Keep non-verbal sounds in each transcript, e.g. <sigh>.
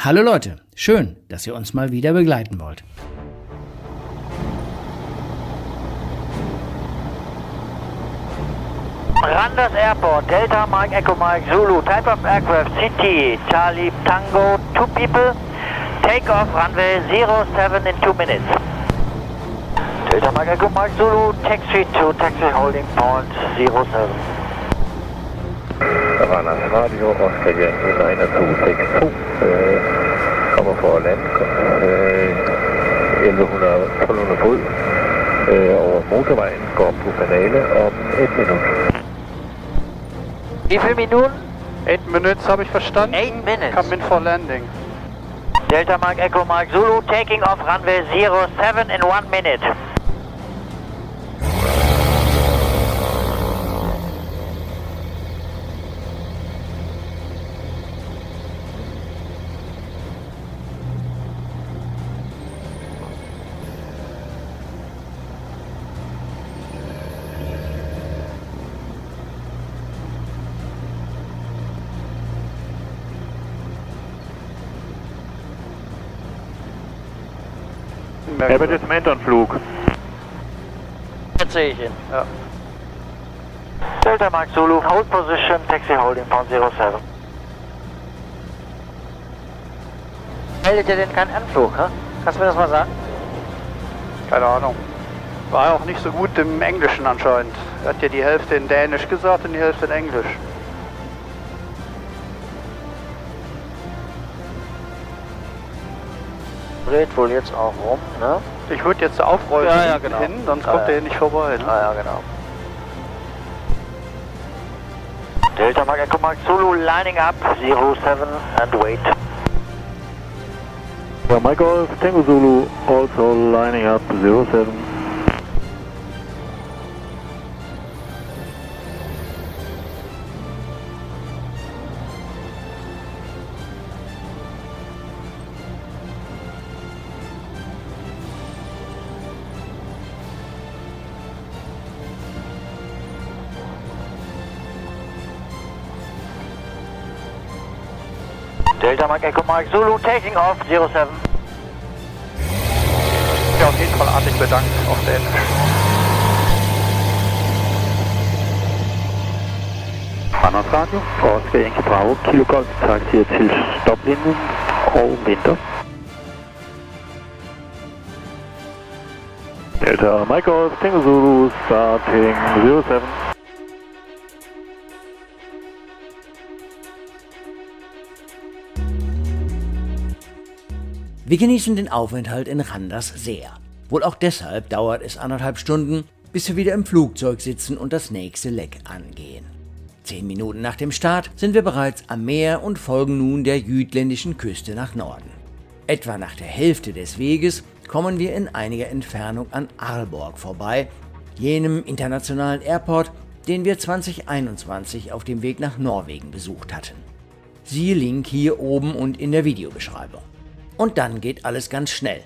Hallo Leute, schön, dass ihr uns mal wieder begleiten wollt. Randers Airport, Delta Mike Echo Mike Zulu, type of aircraft CT, Charlie Tango, two people, take off runway 07 in two minutes. Delta Mike Echo Mike Zulu, taxi to taxi holding point 07. Randers Radio, Oscar Yankee 9262, øh, kommer for land, øh, 1100, 1200 fod øh, over motorvejen, går på finale om et minut. Wie viel Minuten? Eight minutes habe ich verstanden. Eight minutes. Come in for landing. Delta Mike Echo Mike Zulu, taking off runway 07 in one minute. Avertissementanflug. Jetzt sehe ich ihn. Ja. Delta Mike Zulu, hold position, taxi holding point 07. Meldet ihr denn keinen Anflug, hä? Kannst du mir das mal sagen? Keine Ahnung. War auch nicht so gut im Englischen anscheinend. Er hat ja die Hälfte in Dänisch gesagt und die Hälfte in Englisch. Dreht wohl jetzt auch rum, ne? Ich würde jetzt aufrollen Ja, ja, hinten genau. hin, sonst Ja, kommt ja. er hier nicht vorbei. Ne? Ah ja, genau. Delta Mike Echo Mike Zulu lining up 07 and wait. My Golf Tango Zulu also lining up 07. Delta Mike Echo Mike Zulu taking off 07. Ich auf jeden Fall artig bedankt auf Dänisch. Randers Radio, Oscar Yankee Bravo, Kilo Golf, taxier til stoplinjen og venter. Delta Mike Golf, Tango Zulu, starting 07. Wir genießen den Aufenthalt in Randers sehr. Wohl auch deshalb dauert es anderthalb Stunden, bis wir wieder im Flugzeug sitzen und das nächste Leck angehen. Zehn Minuten nach dem Start sind wir bereits am Meer und folgen nun der jütländischen Küste nach Norden. Etwa nach der Hälfte des Weges kommen wir in einiger Entfernung an Aalborg vorbei, jenem internationalen Airport, den wir 2021 auf dem Weg nach Norwegen besucht hatten. Siehe Link hier oben und in der Videobeschreibung. Und dann geht alles ganz schnell.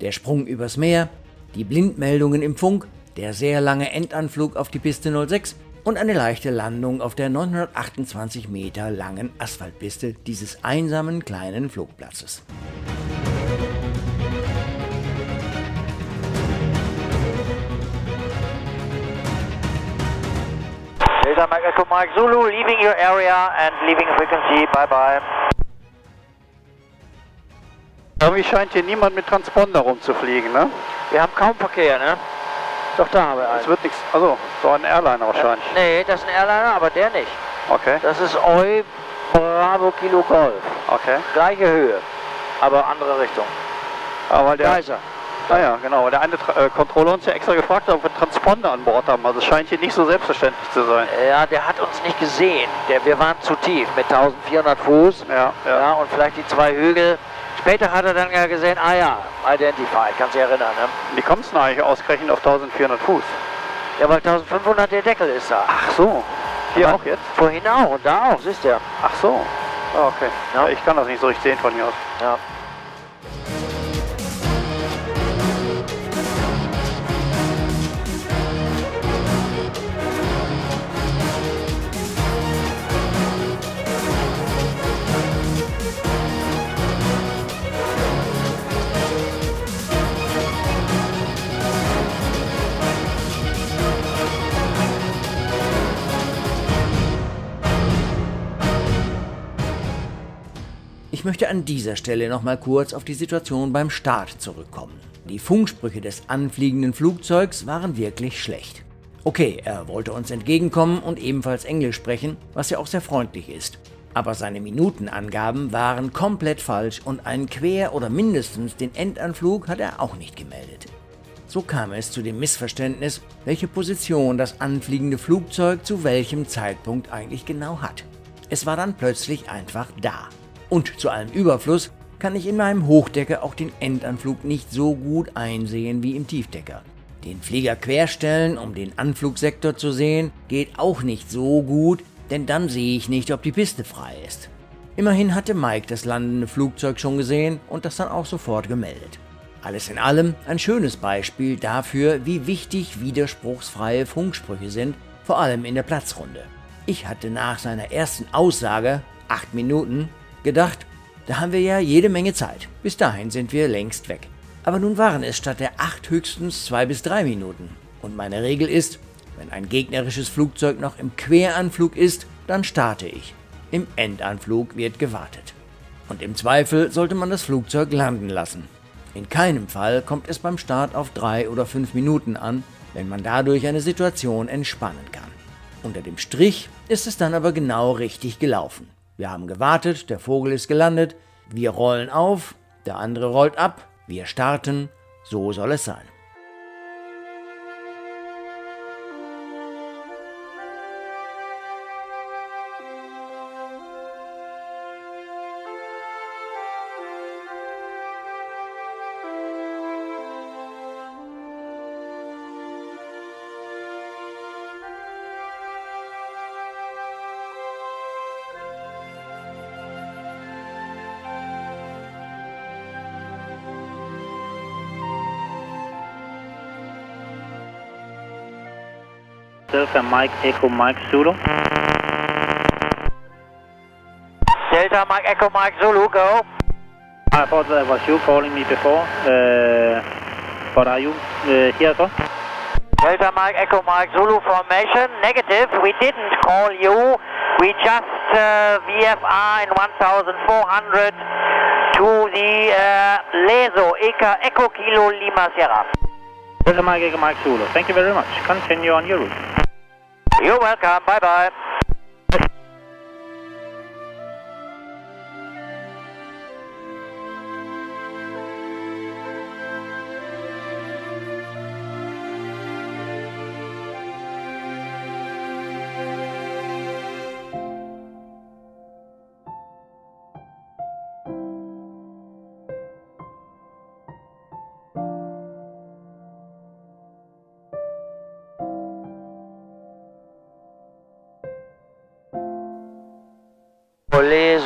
Der Sprung übers Meer, die Blindmeldungen im Funk, der sehr lange Endanflug auf die Piste 06 und eine leichte Landung auf der 928 Meter langen Asphaltpiste dieses einsamen kleinen Flugplatzes. Delta Mike Zulu leaving your area and leaving frequency. Bye bye. Irgendwie scheint hier niemand mit Transponder rumzufliegen, ne? Wir haben kaum Verkehr, ne? Doch da haben wir Es einen. wird nichts. Also, so ein Airliner wahrscheinlich. Nee, das ist ein Airliner, aber der nicht. Okay, Das ist Eu Bravo Kilo Golf. okay. Gleiche Höhe, aber andere Richtung. Aber weil der. Kaiser. Ah ja, genau. Der eine Tra äh, Controller uns ja extra gefragt, ob wir Transponder an Bord haben. Also es scheint hier nicht so selbstverständlich zu sein. Ja, der hat uns nicht gesehen. Der, wir waren zu tief mit 1400 Fuß. Ja, Ja. ja. und vielleicht die zwei Hügel. Später hat er dann ja gesehen, ah ja, Identified, kannst du dich erinnern, ne? Wie kommst du eigentlich ausgerechnet auf 1400 Fuß? Ja, weil 1500 der Deckel ist da. Ach so. Hier Aber auch jetzt? Vorhin auch und da auch, siehst du ja. Ach so. Ah, okay. Ja. Ich kann das nicht so richtig sehen von hier aus. Ja. Möchte an dieser Stelle nochmal kurz auf die Situation beim Start zurückkommen. Die Funksprüche des anfliegenden Flugzeugs waren wirklich schlecht. Okay, er wollte uns entgegenkommen und ebenfalls Englisch sprechen, was ja auch sehr freundlich ist. Aber seine Minutenangaben waren komplett falsch und einen Quer- oder mindestens den Endanflug hat er auch nicht gemeldet. So kam es zu dem Missverständnis, welche Position das anfliegende Flugzeug zu welchem Zeitpunkt eigentlich genau hat. Es war dann plötzlich einfach da. Und zu allem Überfluss kann ich in meinem Hochdecker auch den Endanflug nicht so gut einsehen wie im Tiefdecker. Den Flieger querstellen, um den Anflugsektor zu sehen, geht auch nicht so gut, denn dann sehe ich nicht, ob die Piste frei ist. Immerhin hatte Mike das landende Flugzeug schon gesehen und das dann auch sofort gemeldet. Alles in allem ein schönes Beispiel dafür, wie wichtig widerspruchsfreie Funksprüche sind, vor allem in der Platzrunde. Ich hatte nach seiner ersten Aussage, acht Minuten, gedacht, da haben wir ja jede Menge Zeit. Bis dahin sind wir längst weg. Aber nun waren es statt der acht höchstens zwei bis drei Minuten. Und meine Regel ist, wenn ein gegnerisches Flugzeug noch im Queranflug ist, dann starte ich. Im Endanflug wird gewartet. Und im Zweifel sollte man das Flugzeug landen lassen. In keinem Fall kommt es beim Start auf drei oder fünf Minuten an, wenn man dadurch eine Situation entspannen kann. Unter dem Strich ist es dann aber genau richtig gelaufen. Wir haben gewartet, der Vogel ist gelandet, wir rollen auf, der andere rollt ab, wir starten, so soll es sein. Mike Echo Mike Zulu. Delta Mike Echo Mike Zulu, go. I thought that was you calling me before, uh, but are you uh, here sir? Delta Mike Echo Mike Zulu formation, negative, we didn't call you, we just uh, VFR in 1400 to the uh, Leso Eka Echo Kilo Lima Sierra. Delta Mike Echo Mike Zulu. Thank you very much. Continue on your route. You're welcome, bye bye.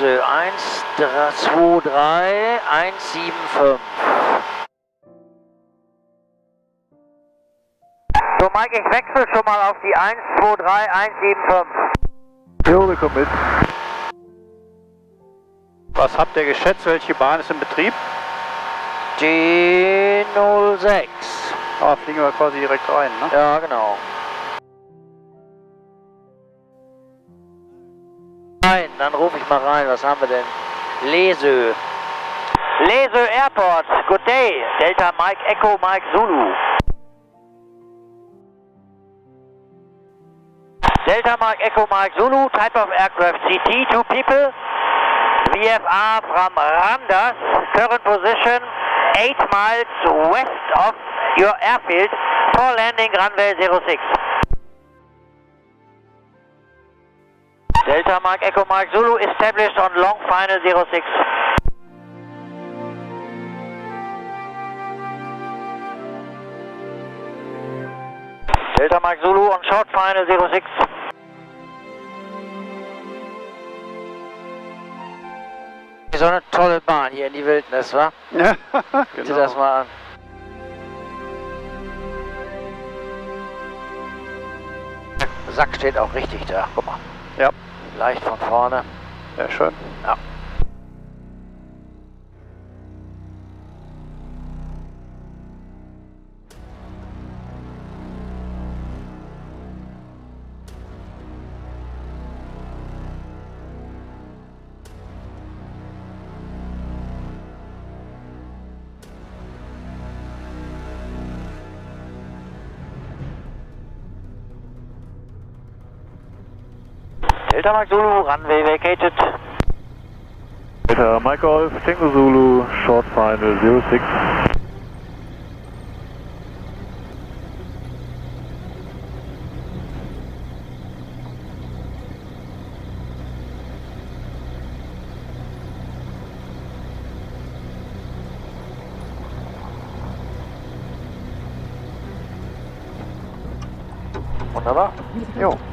Lese 1, 2, 3, 1, 7, 5. So Mike, ich wechsle schon mal auf die 1, 2, 3, 1, 7, 5. Jo, wir kommen mit. Was habt ihr geschätzt? Welche Bahn ist in Betrieb? G06. Ah, fliegen wir quasi direkt rein, ne? Ja, genau. Dann rufe ich mal rein. Was haben wir denn? Lesö. Lesö Airport. Good day. Delta Mike Echo Mike Zulu. Delta Mike Echo Mike Zulu. Type of aircraft CT. Two people. VFR from Randas. Current position 8 miles west of your airfield. For landing runway 06. Delta Mark Echo Mark Zulu established on long final 06. Delta Mark Zulu on short final 06. So eine tolle Bahn hier in die Wildnis, wa? <laughs> Ja, Sieh das mal an. Der Sack steht auch richtig da, guck mal. Ja. Leicht von vorne. Sehr schön. Ja. Runway vacated. Delta Mike Golf, Tango Zulu, short final 06. Wunderbar. Jo.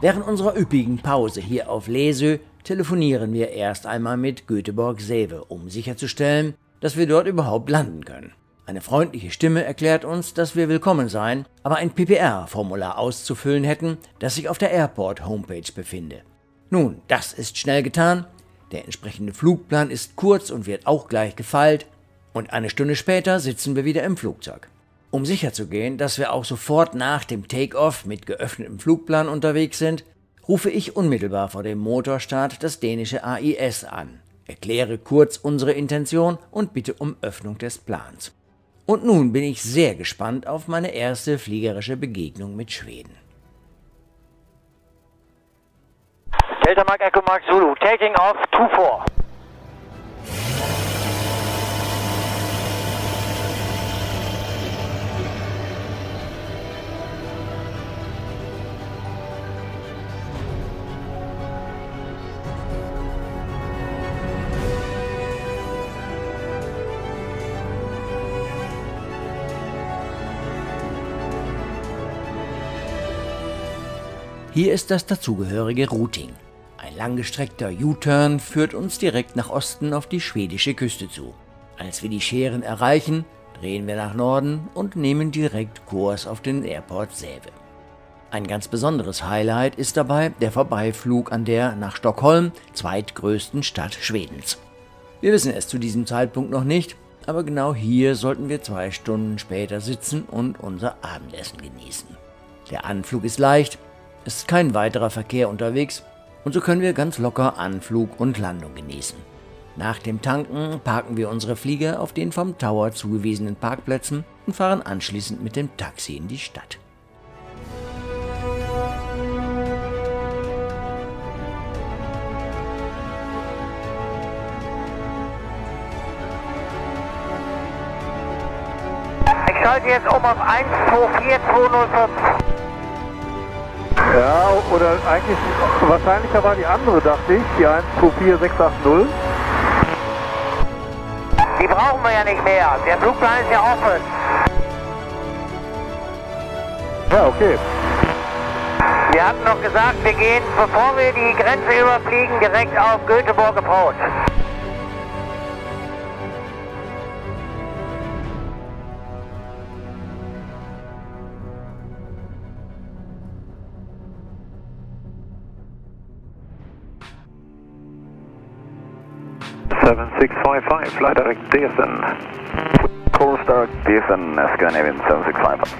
Während unserer üppigen Pause hier auf Lesö telefonieren wir erst einmal mit Göteborg-Seewe, um sicherzustellen, dass wir dort überhaupt landen können. Eine freundliche Stimme erklärt uns, dass wir willkommen seien, aber ein PPR-Formular auszufüllen hätten, das sich auf der Airport-Homepage befinde. Nun, das ist schnell getan. Der entsprechende Flugplan ist kurz und wird auch gleich gefeilt. Und eine Stunde später sitzen wir wieder im Flugzeug. Um sicherzugehen, dass wir auch sofort nach dem Takeoff mit geöffnetem Flugplan unterwegs sind, rufe ich unmittelbar vor dem Motorstart das dänische AIS an, erkläre kurz unsere Intention und bitte um Öffnung des Plans. Und nun bin ich sehr gespannt auf meine erste fliegerische Begegnung mit Schweden. Delta Mike Echo Mike Zulu, taking off 2-4. Hier ist das dazugehörige Routing. Ein langgestreckter U-Turn führt uns direkt nach Osten auf die schwedische Küste zu. Als wir die Scheren erreichen, drehen wir nach Norden und nehmen direkt Kurs auf den Airport Säve. Ein ganz besonderes Highlight ist dabei der Vorbeiflug an der nach Stockholm zweitgrößten Stadt Schwedens. Wir wissen es zu diesem Zeitpunkt noch nicht, aber genau hier sollten wir zwei Stunden später sitzen und unser Abendessen genießen. Der Anflug ist leicht, ist kein weiterer Verkehr unterwegs und so können wir ganz locker Anflug und Landung genießen. Nach dem Tanken parken wir unsere Flieger auf den vom Tower zugewiesenen Parkplätzen und fahren anschließend mit dem Taxi in die Stadt. Ich schalte jetzt um auf 124205. Ja, oder eigentlich, wahrscheinlicher war die andere, dachte ich, die 124680. Die brauchen wir ja nicht mehr. Der Flugplan ist ja offen. Ja, okay. Wir hatten noch gesagt, wir gehen, bevor wir die Grenze überfliegen, direkt auf Göteborg Approach. Seven six five five, fly direct Desen. Course Dark Desen, Scandinavian 7655.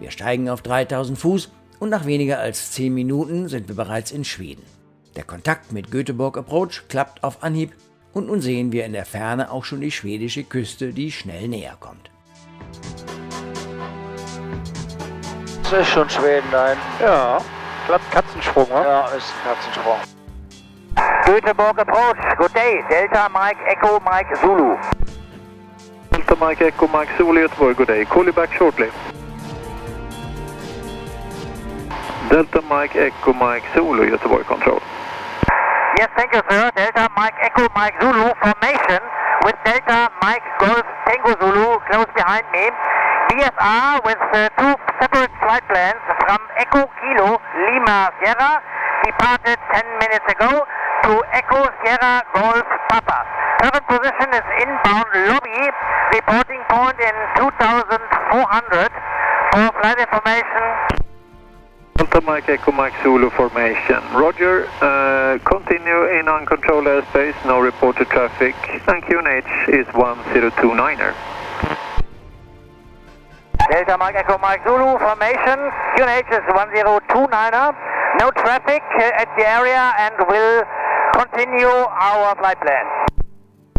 Wir steigen auf 3000 Fuß und nach weniger als 10 Minuten sind wir bereits in Schweden. Der Kontakt mit Göteborg Approach klappt auf Anhieb und nun sehen wir in der Ferne auch schon die schwedische Küste, die schnell näher kommt. Das ist schon Schweden, nein. Ja. Glatt Katzensprung, wa? Ja, ist ein Katzensprung. Göteborg Approach, good day. Delta Mike Echo Mike Zulu. Delta Mike Echo Mike Zulu Göteborg, good day. Call you back shortly. Delta Mike Echo Mike Zulu Göteborg Control. Yes, thank you, sir. Delta Mike Echo Mike Zulu formation with Delta Mike Golf Tango Zulu close behind me. VFR with uh, two separate flight plans from Echo Kilo Lima Sierra departed 10 minutes ago to Echo Sierra Golf Papa. Current position is inbound lobby, reporting point in 2400 for flight information. Delta Mike Echo Mike Zulu formation. Roger. Uh, continue in uncontrolled airspace. No reported traffic. And QNH is 1029er. Delta Mike Echo Mike Zulu formation. QNH is 1029er. No traffic uh, at the area and will continue our flight plan.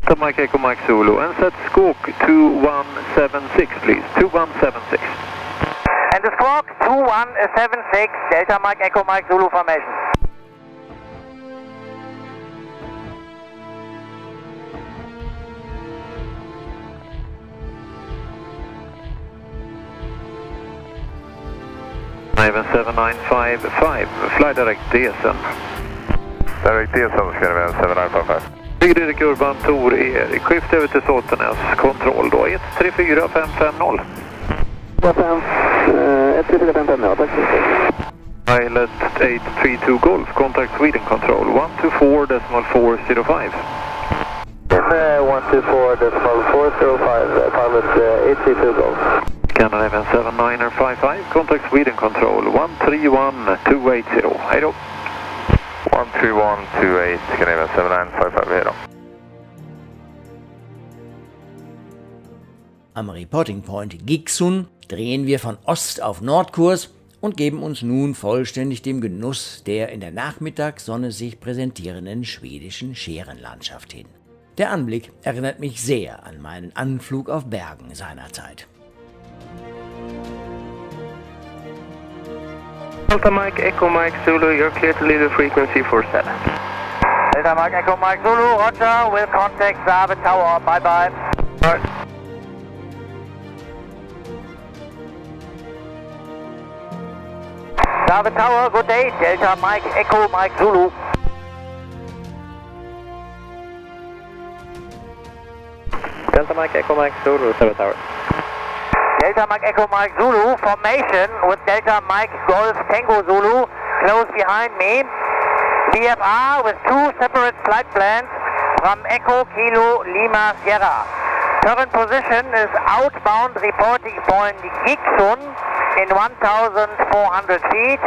Delta Mike Echo Mike Zulu, and set squawk 2176 please, 2176. And the squawk 2176, Delta Mike Echo Mike Zulu formation. Även 7955, fly direct DSM. Direct det vara 7955. Flygdirektör Urban Tor Erik, skift över till Såtenäs, kontroll då, 134550. 13455, ja tack så mycket. Pilot 832 Golf, contact Sweden Control, 124 decimal 405. Uh, 124 decimal 405, uh, pilot uh, 832 Golf. Canada även 7955, contact Sweden Control, 131280. Hej då. 13128, Scandinavian 7955, hej då. Am Reporting Point Giksun drehen wir von Ost auf Nordkurs und geben uns nun vollständig dem Genuss der in der Nachmittagssonne sich präsentierenden schwedischen Scherenlandschaft hin. Der Anblick erinnert mich sehr an meinen Anflug auf Bergen seinerzeit. Delta Mike, Echo Mike, Zulu, you're clear to leave the frequency for 7. Delta Mike Echo Mike Zulu, Roger, we'll contact David Tower, bye bye. David Tower, good day, Delta Mike Echo Mike Zulu. Delta Mike, Echo Mike, Zulu, 7 Tower. Delta Mike Echo Mike Zulu, formation with Delta Mike Golf Tango Zulu, close behind me. VFR with two separate flight plans from Echo Kilo Lima Sierra. Current position is outbound reporting point Giksun in 1,400 feet,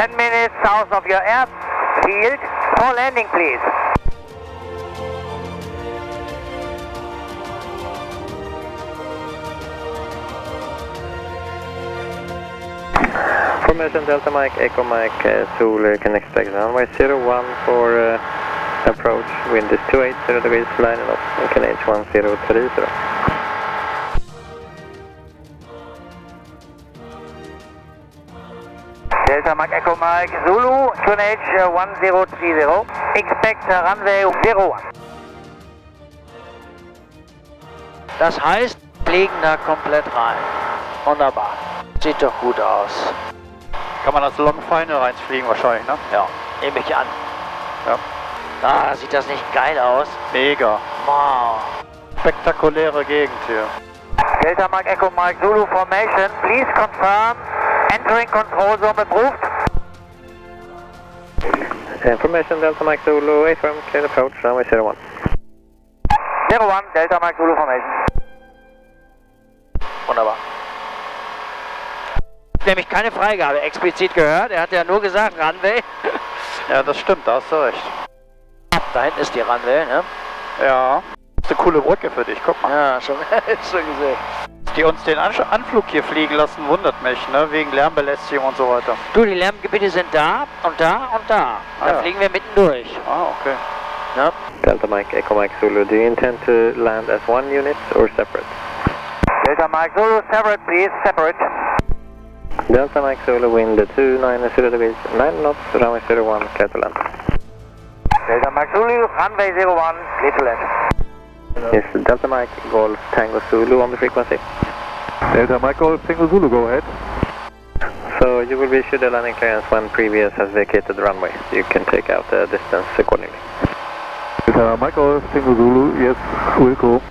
10 minutes south of your airfield. For landing, please. Formation Delta Mike, Echo Mike, uh, Zulu, you can expect runway 01 for uh, approach, wind is 280 degrees, lining up, you can H1030. Delta Mike Echo Mike Zulu, QNH 1030. Expect runway 01. Das heißt, fliegen da komplett rein. Wunderbar. Sieht doch gut aus. Kann man als Long Final reinfliegen wahrscheinlich, ne? Ja, nehme ich an. Ja. Ah, sieht das nicht geil aus? Mega. Wow. Spektakuläre Gegend hier. Delta Mike Echo Mike Zulu formation, please confirm. Entering control zone approved. Information Delta Mike Zulu, affirm, clear approach, runway 01. 01, Delta Mike Zulu formation. Wunderbar. Nämlich keine Freigabe explizit gehört. Er hat ja nur gesagt Runway. <laughs> Ja, das stimmt, da hast du recht. Da hinten ist die Runway, ne? Ja. Das ist eine coole Brücke für dich, guck mal. Ja, schon, <laughs> schon gesehen. Die uns den Anflug hier fliegen lassen, wundert mich, ne? Wegen Lärmbelästigung und so weiter. Du, die Lärmgebiete sind da und da und da. Da Ah, ja. fliegen wir mitten durch. Ah, okay. Ne? Delta Mike, Echo Mike Zulu, do you intend to land as one unit or separate? Delta Mike Zulu, separate please, separate. Delta Mike Zulu, wind 290 degrees, 9 knots, runway 01, clear to land. Delta Mike Zulu, runway 01, clear to land. Yes, Delta Mike Golf Tango Zulu on the frequency. Delta Mike Golf Single Zulu, go ahead. So you will be issued a landing clearance when previous has vacated the runway. You can take out the distance accordingly. Delta Mike Golf Single Zulu, yes, will go.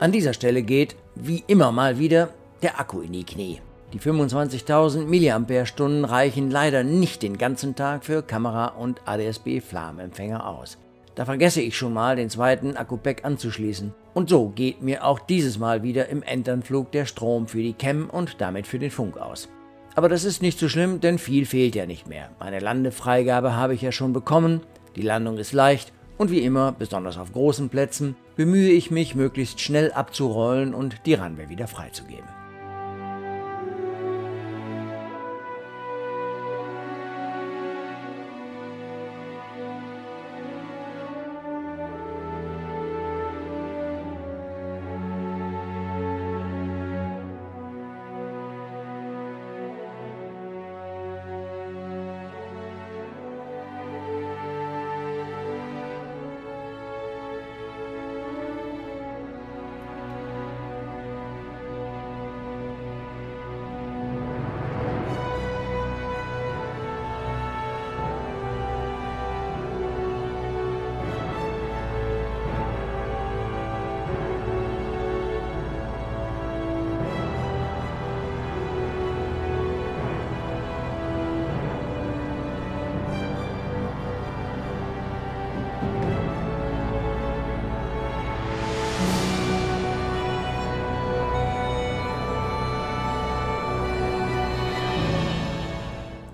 An dieser Stelle geht, wie immer mal wieder, der Akku in die Knie. Die 25.000 mAh reichen leider nicht den ganzen Tag für Kamera und ADS-B-Flammenempfänger aus. Da vergesse ich schon mal, den zweiten Akku-Pack anzuschließen. Und so geht mir auch dieses Mal wieder im Enternflug der Strom für die Cam und damit für den Funk aus. Aber das ist nicht so schlimm, denn viel fehlt ja nicht mehr. Meine Landefreigabe habe ich ja schon bekommen, die Landung ist leicht und wie immer, besonders auf großen Plätzen, bemühe ich mich, möglichst schnell abzurollen und die Runway wieder freizugeben.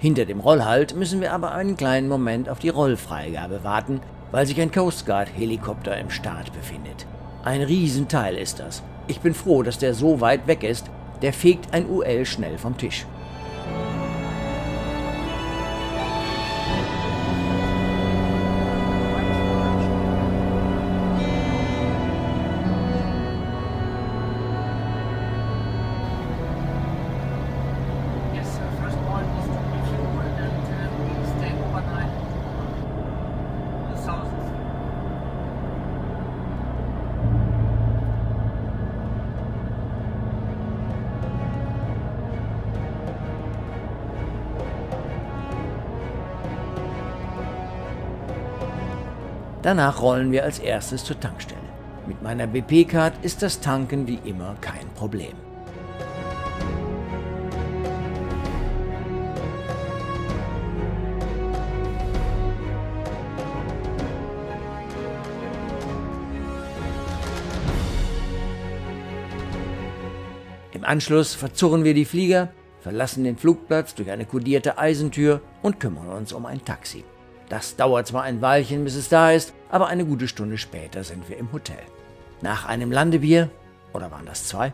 Hinter dem Rollhalt müssen wir aber einen kleinen Moment auf die Rollfreigabe warten, weil sich ein Coast Guard Helikopter im Start befindet. Ein Riesenteil ist das. Ich bin froh, dass der so weit weg ist, der fegt ein UL schnell vom Tisch. Danach rollen wir als erstes zur Tankstelle. Mit meiner BP-Card ist das Tanken wie immer kein Problem. Im Anschluss verzurren wir die Flieger, verlassen den Flugplatz durch eine kodierte Eisentür und kümmern uns um ein Taxi. Das dauert zwar ein Weilchen, bis es da ist, aber eine gute Stunde später sind wir im Hotel. Nach einem Landebier, oder waren das zwei?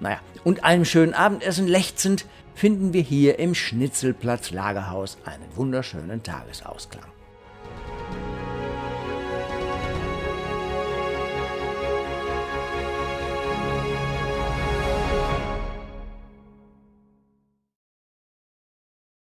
Naja, und einem schönen Abendessen lechzend finden wir hier im Schnitzelplatz Lagerhaus einen wunderschönen Tagesausklang.